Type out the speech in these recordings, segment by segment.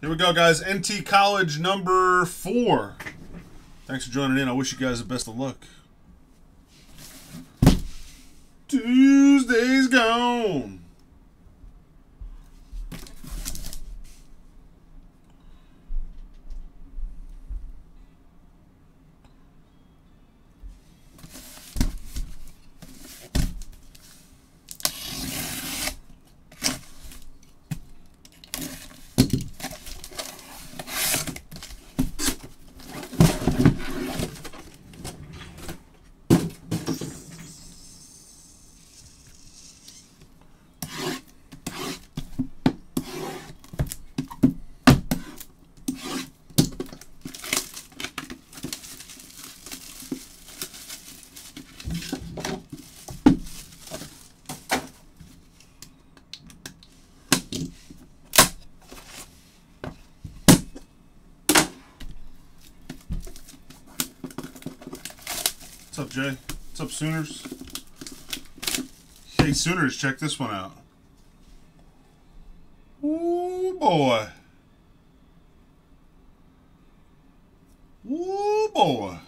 Here we go, guys. NT College number four. Thanks for joining in. I wish you guys the best of luck. Tuesday's gone. Jay? What's up, Sooners? Hey, Sooners, check this one out. Ooh, boy. Ooh, boy.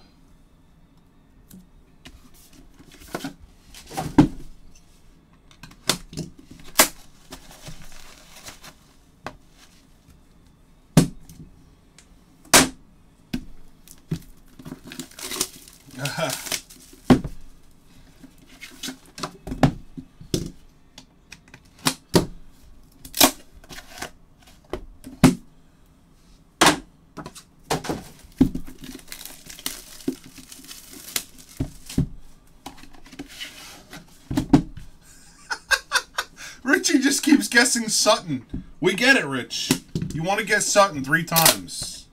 Richie just keeps guessing Sutton. We get it, Rich. You want to guess Sutton three times.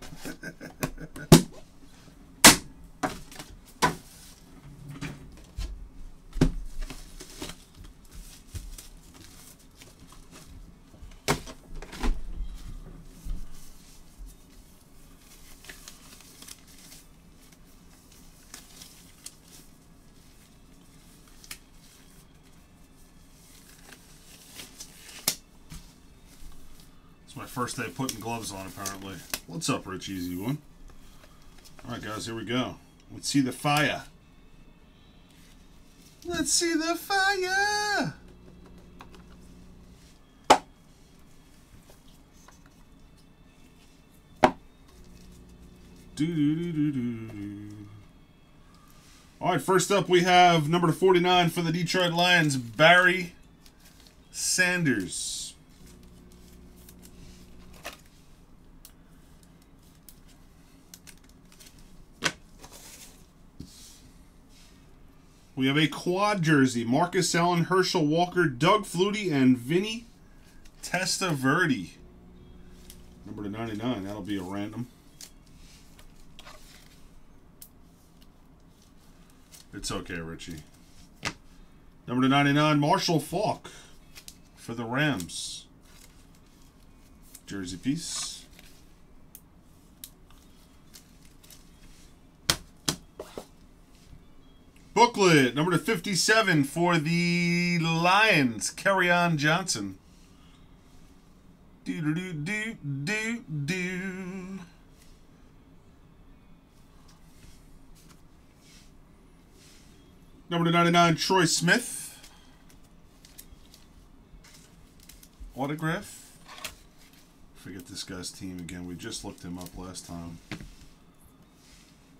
It's my first day putting gloves on, apparently. What's up, Rich Easy One? All right, guys, here we go. Let's see the fire. Let's see the fire. Do-do-do-do-do. All right, first up we have number 49 for the Detroit Lions, Barry Sanders. We have a quad jersey. Marcus Allen, Herschel Walker, Doug Flutie, and Vinny Testaverde. Number to 99. That'll be a random. It's okay, Richie. Number to 99, Marshall Faulk for the Rams. Jersey piece. Booklet number to 57 for the Lions, Kerryon Johnson. Do do do do do. Number to 99, Troy Smith. Autograph. Forget this guy's team again. We just looked him up last time.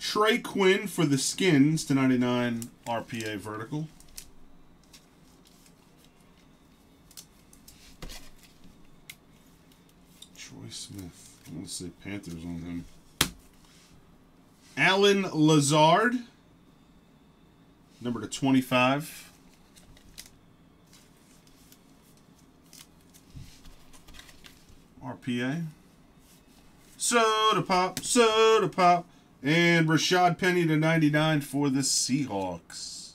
Trey Quinn for the Skins to 99 RPA vertical. Troy Smith. I want to say Panthers on him. Allen Lazard. Number to 25. RPA. Soda pop, soda pop. And Rashad Penny to 99 for the Seahawks.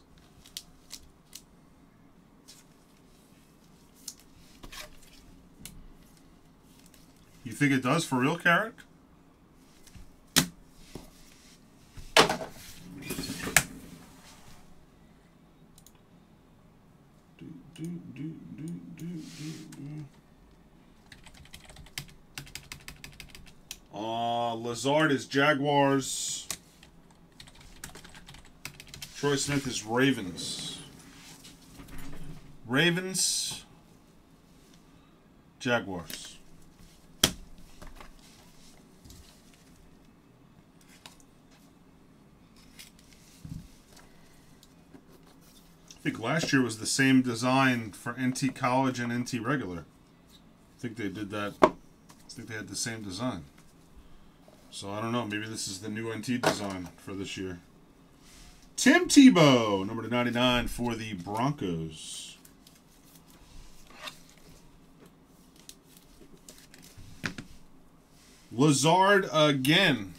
You think it does for real, Carrick? Do, do, do, do, do, do, do. Uh, Lazard is Jaguars. Troy Smith is Ravens. Ravens. Jaguars. I think last year was the same design for NT College and NT Regular. I think they did that. I think they had the same design. So I don't know. Maybe this is the new NT design for this year. Tim Tebow, number to 99 for the Broncos. Lazard again.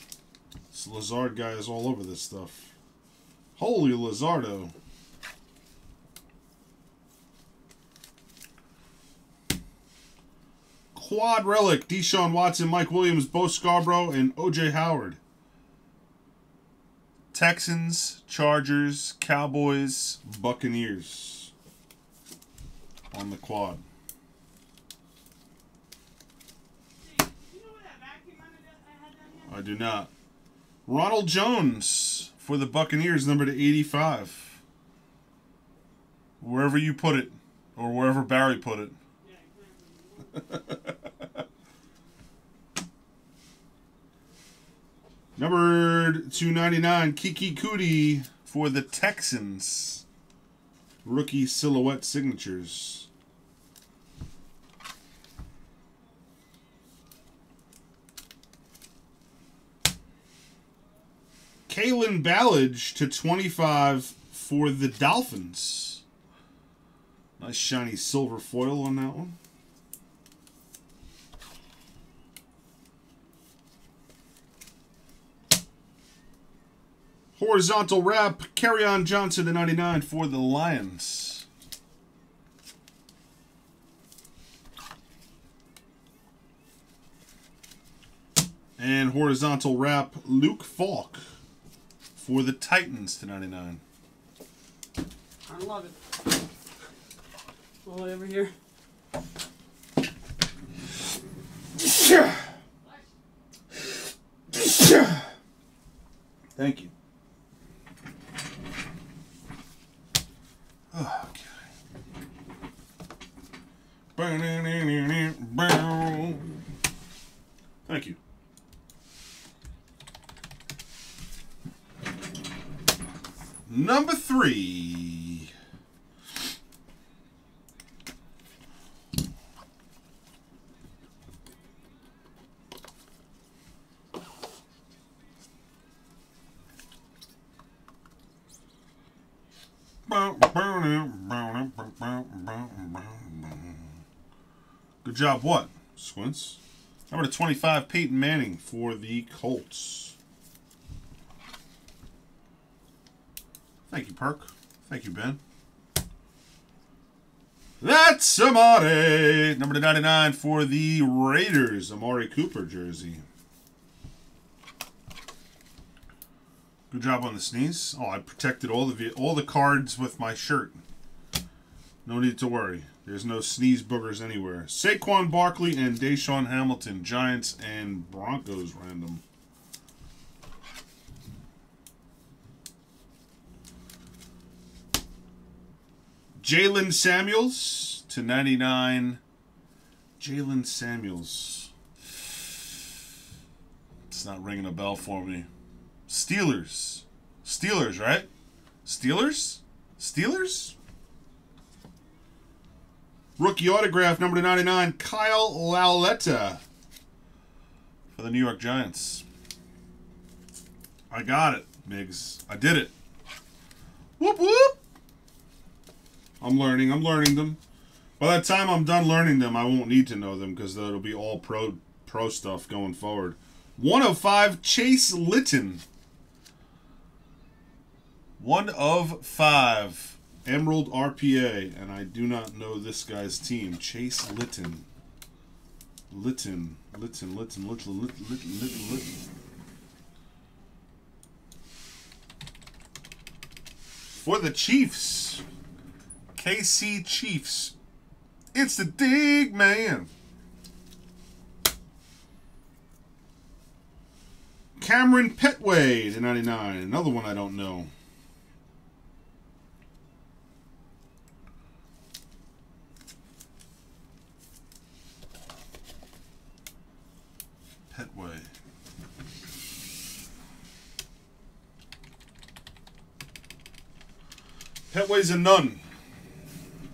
This Lazard guy is all over this stuff. Holy Lazardo. Quad Relic, Deshaun Watson, Mike Williams, Bo Scarborough, and OJ Howard. Texans, Chargers, Cowboys, Buccaneers on the quad. I do not. Ronald Jones for the Buccaneers, number to 85. Wherever you put it, or wherever Barry put it. Number 299, Keke Coutee for the Texans. Rookie silhouette signatures. Kalen Ballage to 25 for the Dolphins. Nice shiny silver foil on that one. Horizontal wrap, Kerryon Johnson to 99 for the Lions. And horizontal wrap, Luke Falk for the Titans to 99. I love it. All the way over here. Thank you. Thank you. Number three. Good job, what? Squints. Number to 25, Peyton Manning for the Colts. Thank you, Perk. Thank you, Ben. That's Amari. Number to 99 for the Raiders. Amari Cooper jersey. Good job on the sneeze. Oh, I protected all the all the cards with my shirt. No need to worry. There's no sneeze boogers anywhere. Saquon Barkley and DaeSean Hamilton, Giants and Broncos random. Jaylen Samuels to 99. Jaylen Samuels. It's not ringing a bell for me. Steelers. Steelers, right? Steelers? Steelers? Rookie autograph number 99, Kyle Lauletta for the New York Giants. I got it, Migs. I did it. Whoop whoop. I'm learning. I'm learning them. By the time I'm done learning them, I won't need to know them because it'll be all pro pro stuff going forward. 105 Chase Litton. One of five. Emerald RPA, and I do not know this guy's team. Chase Litton. Litton. Litton, Litton, Litton, Litton, Litton, Litton, Litton. For the Chiefs. KC Chiefs. It's the Dig Man. Cameron Petway to 99. Another one I don't know. Petway. Petway's a nun.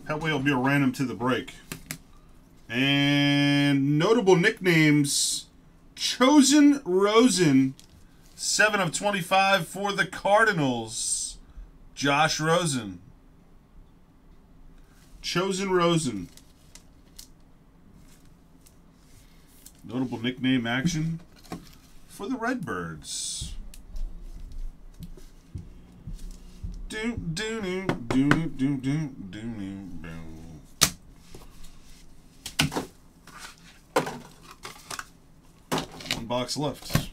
Petway will be a random to the break. And notable nicknames Chosen Rosen, 7 of 25 for the Cardinals. Josh Rosen. Chosen Rosen. Notable nickname action for the Redbirds. Do do do do do do do do. One box left.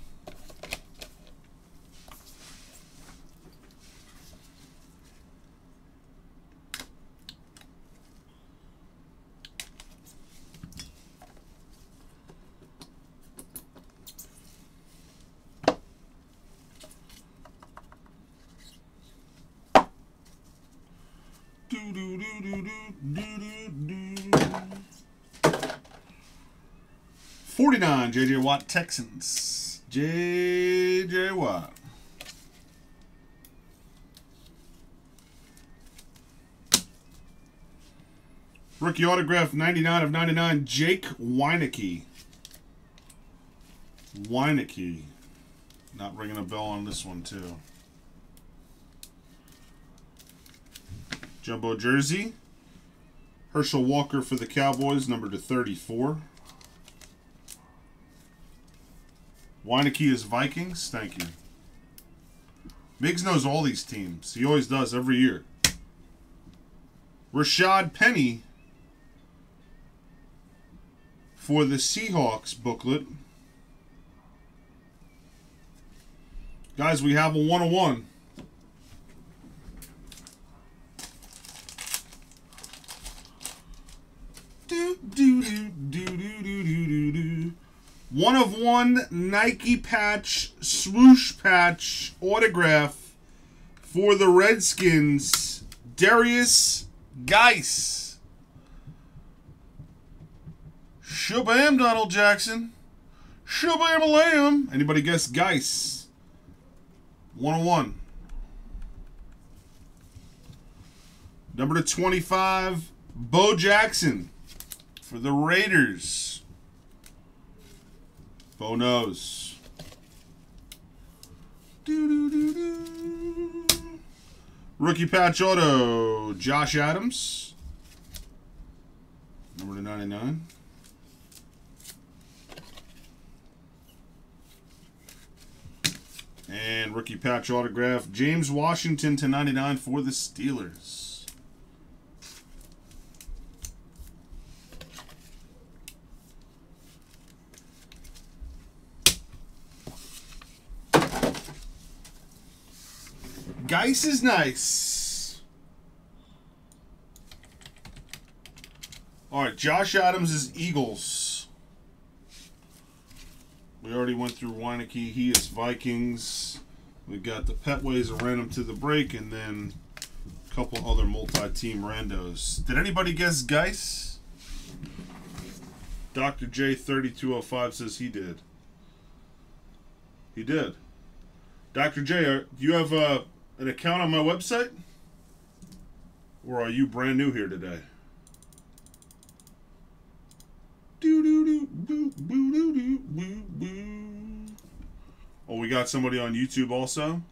Do do do do do do do do. 49, JJ Watt Texans. JJ Watt. Rookie autograph 99 of 99, Jake Wieneke. Wieneke. Not ringing a bell on this one, too. Jumbo jersey. Herschel Walker for the Cowboys, number to 34. Wieneke is Vikings. Thank you. Miggs knows all these teams. He always does every year. Rashad Penny for the Seahawks booklet. Guys, we have a 101. One of one Nike patch, swoosh patch autograph for the Redskins, Derrius Guice. Shabam, Donald Jackson. Shabam lamb. Anybody guess Guice? 101. Number to 25, Bo Jackson for the Raiders. Bo knows. Doo-doo-doo-doo. Rookie patch auto, Josh Adams. Number to 99. And rookie patch autograph, James Washington to 99 for the Steelers. Guice is nice. All right, Josh Adams is Eagles. We already went through Wieneke. He is Vikings. We got the Petways a random to the break, and then a couple other multi-team randos. Did anybody guess Guice? Dr. J3205 says he did. He did. Dr. J, are, do you have uh, an account on my website? Or are you brand new here today? Oh, we got somebody on YouTube also?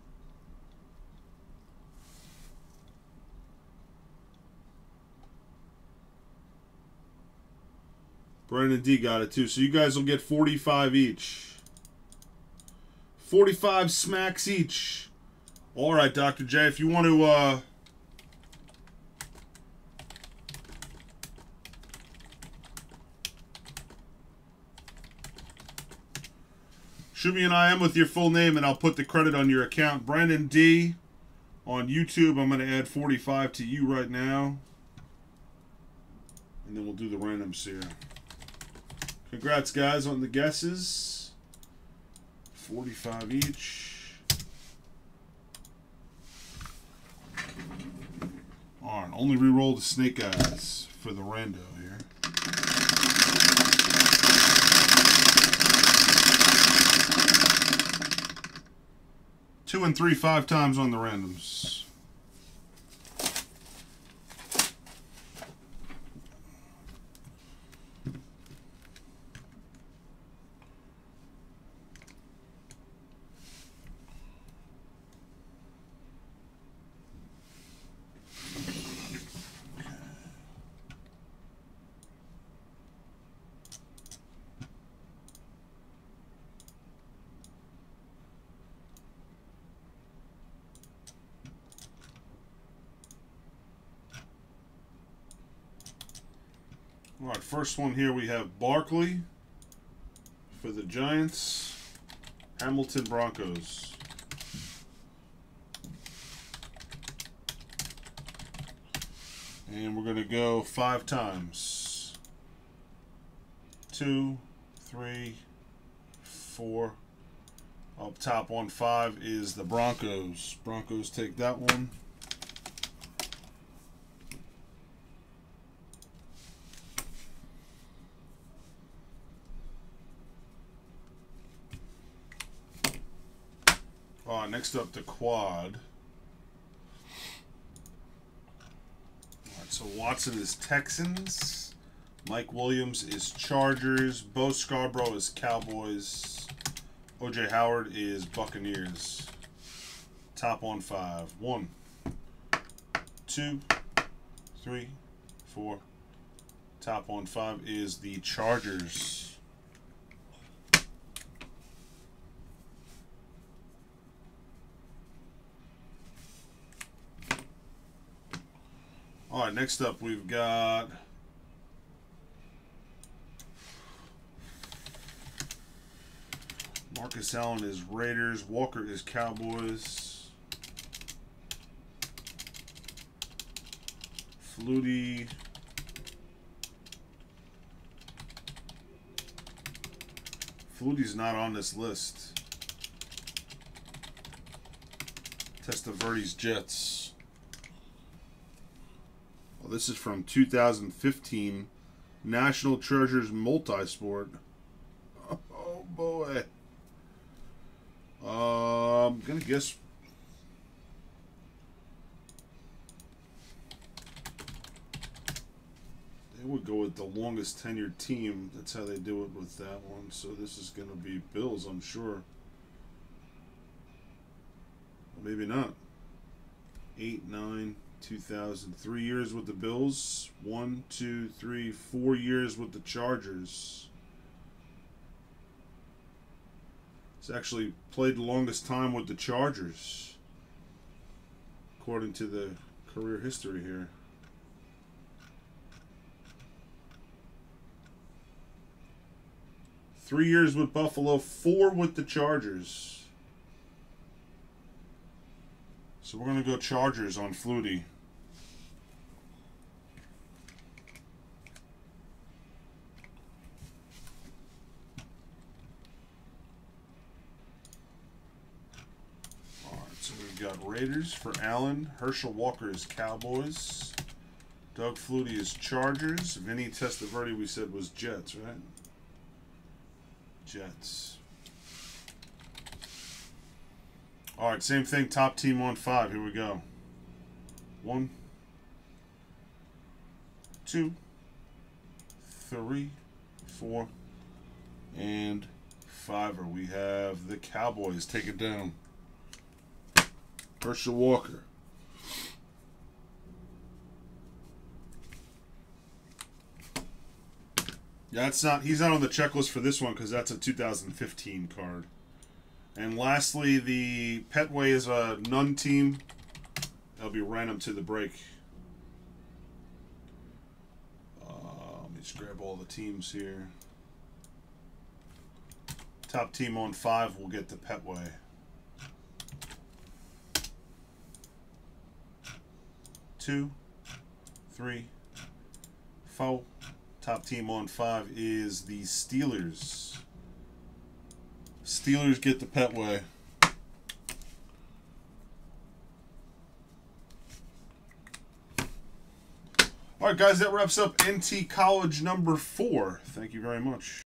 Brandon D got it too. So you guys will get 45 each. 45 smacks each. All right, Dr. J, if you want to uh Shoot me an IM with your full name and I'll put the credit on your account. Brandon D on YouTube. I'm going to add 45 to you right now. And then we'll do the randoms here. Congrats, guys, on the guesses. 45 each. Only re-roll the snake eyes for the rando here. Two and three, five times on the randoms. All right, first one here we have Barkley for the Giants, Hamilton Broncos. And we're going to go five times. Two, three, four. Up top on five is the Broncos. Broncos take that one. Next up, the quad. So Watson is Texans. Mike Williams is Chargers. Bo Scarborough is Cowboys. OJ Howard is Buccaneers. Top on five. One, two, three, four. Top on five is the Chargers. All right, next up we've got Marcus Allen is Raiders, Walker is Cowboys, Flutie. Flutie's not on this list. Testaverde's Jets. This is from 2015 National Treasures Multisport. Oh boy. Uh, I'm gonna guess. They would go with the longest tenured team. That's how they do it with that one. So this is gonna be Bills, I'm sure. Maybe not. Eight, nine. 2000. Three years with the Bills. One, two, three, four years with the Chargers. He's actually played the longest time with the Chargers, according to the career history here. Three years with Buffalo, four with the Chargers. So we're going to go Chargers on Flutie. Alright, so we've got Raiders for Allen. Herschel Walker is Cowboys. Doug Flutie is Chargers. Vinny Testaverde we said was Jets, right? Jets. All right, same thing. Top team on five. Here we go. One, two, three, four, and fiver. We have the Cowboys. Take it down. Herschel Walker. Yeah, that's not. He's not on the checklist for this one because that's a 2015 card. And lastly, the Petway is a Nun team. That'll be random to the break. Uh, let me just grab all the teams here. Top team on five will get the Petway. Two, three, four. Top team on five is the Steelers. Steelers get the Petway. All right, guys, that wraps up NT College number four. Thank you very much.